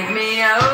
make me over.